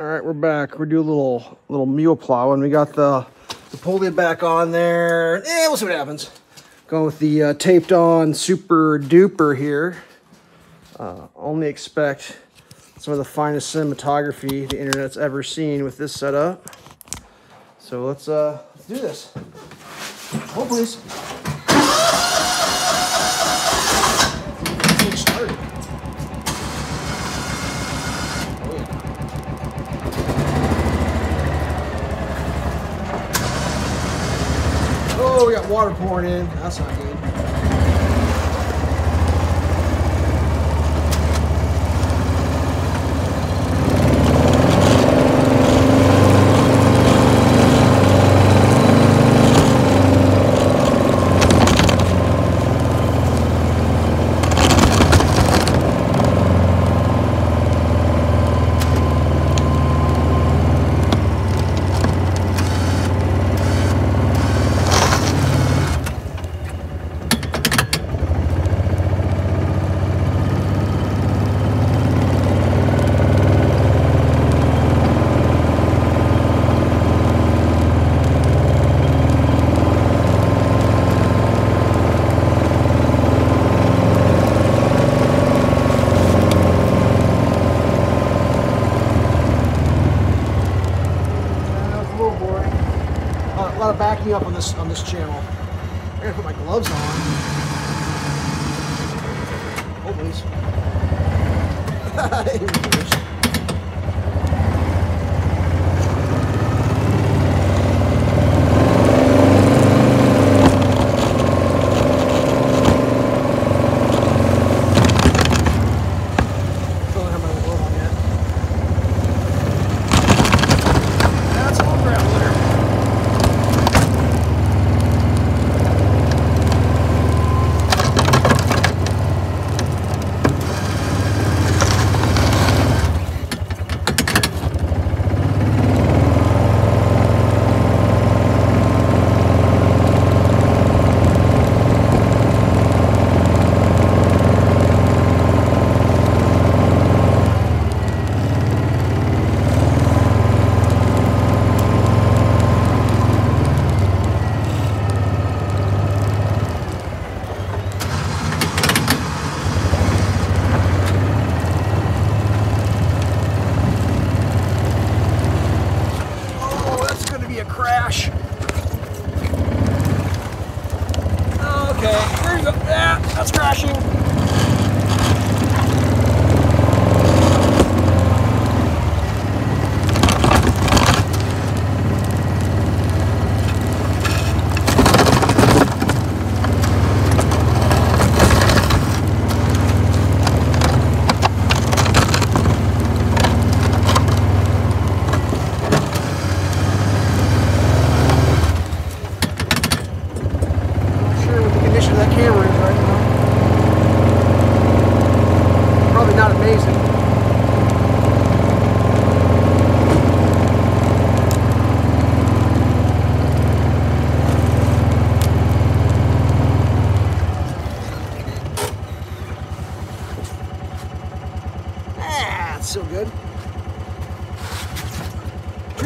All right, we're back. We're doing a little little mule plow, and We got the the pulley back on there. Eh, we'll see what happens. Going with the uh, taped on super duper here. Uh, only expect some of the finest cinematography the internet's ever seen with this setup. So let's uh let's do this. Hold please. Oh, we got water pouring in. That's not good. That was a little boring. Uh, a lot of backing up on this on this channel. I gotta put my gloves on. Oh, please.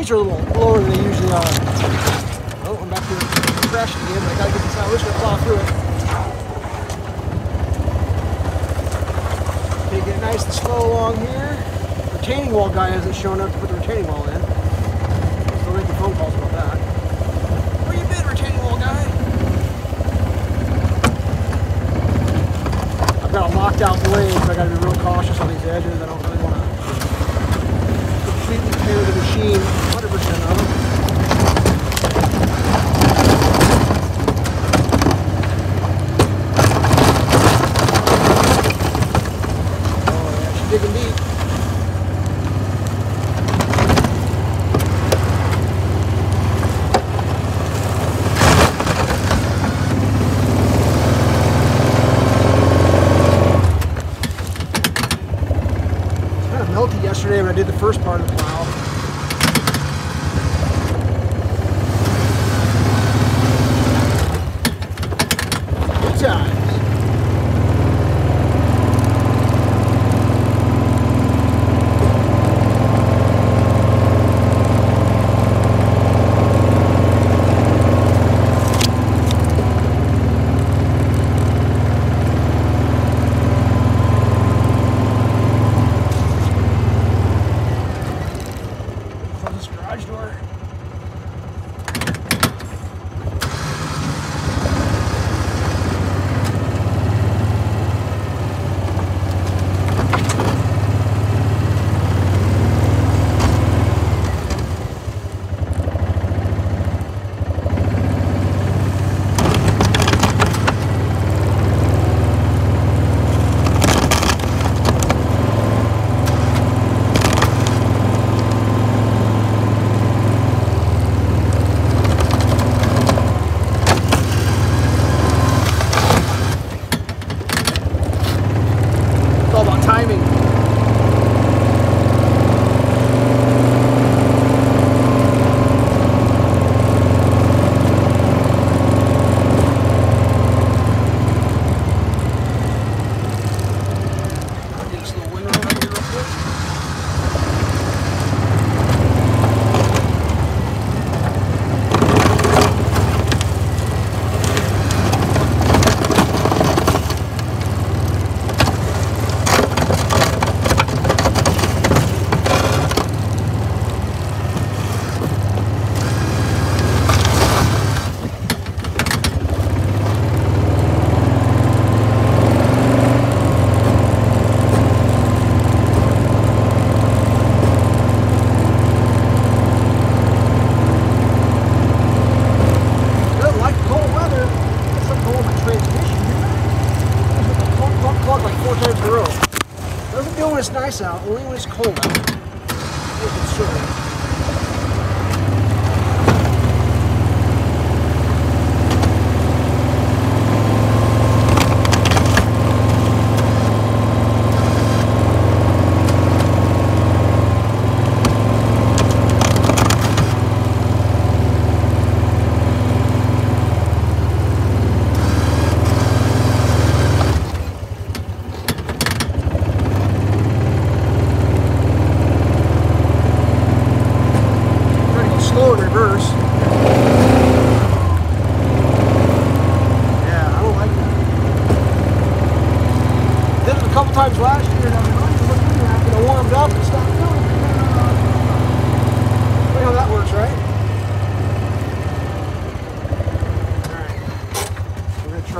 Trees are a little lower than they usually are. Oh, I'm back to crashing again, but I gotta get this out. We're just gonna plow through it. Take it nice and slow along here. Retaining wall guy hasn't shown up to put the retaining wall in. Still making phone calls about that. Where you been, retaining wall guy? I've got a locked out blade, so I gotta be real cautious on these edges. I don't really wanna completely tear the machine 100% of melted yesterday when I did the first part it's nice out, only when it's cold out.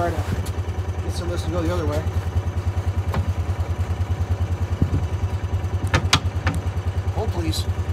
try to get some of this to go the other way. Hold please.